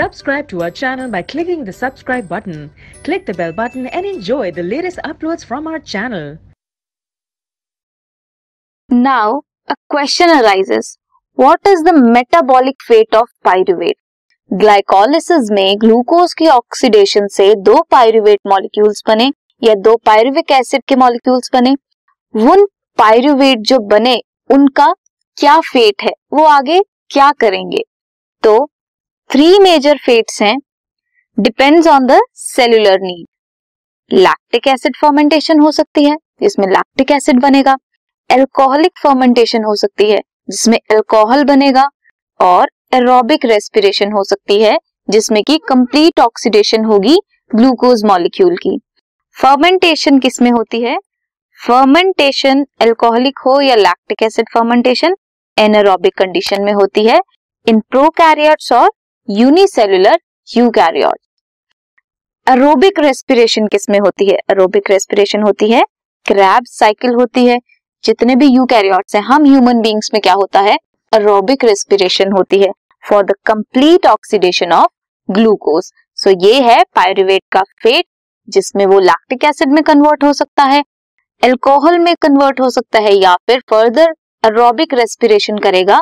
Subscribe to our channel by clicking the subscribe button. Click the bell button and enjoy the latest uploads from our channel. Now, a question arises. What is the metabolic fate of pyruvate? Glycolysis में glucose के oxidation से दो pyruvate molecules बने या दो pyruvic acid के molecules बने उन पायरुवेट जो बने उनका क्या फेट है वो आगे क्या करेंगे तो थ्री मेजर फेट्स हैं depends on the cellular need lactic acid fermentation हो सकती है, जिसमें लैक्टिक एसिड बनेगा। एल्कोहलिक फर्मेंटेशन हो सकती है, जिसमें एल्कोहल बनेगा। और एरोबिक रेस्पिरेशन हो सकती है, जिसमें कि कंप्लीट ऑक्सीडेशन होगी ग्लूकोज मॉलिक्यूल की। फर्मेंटेशन किसमें होती है? फर्मेंटेशन एल्कोहलिक हो या lactic acid fermentation anaerobic condition में होती है। इन प्रोकैरियोट्स और यूनिसेलुलर यूकैरियोट्स एरोबिक रेस्पिरेशन किसमें होती है? एरोबिक रेस्पिरेशन होती है क्रैब साइकिल होती है। जितने भी यूकैरियोट्स हैं, हम ह्यूमन बींग्स में क्या होता है? एरोबिक रेस्पिरेशन होती है। For the complete oxidation of glucose so ये है पायरुवेट का फेट जिसमें वो लैक्टिक एसिड में कन्वर्ट हो सकता है एल्कोहल में कन्वर्ट हो सकता है, या फिर फर्दर एरोबिक रेस्पिरेशन करेगा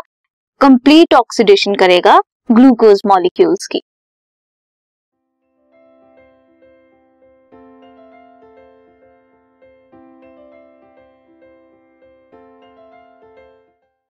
कंप्लीट ऑक्सीडेशन करेगा ग्लूकोज मॉलिक्यूल्स की।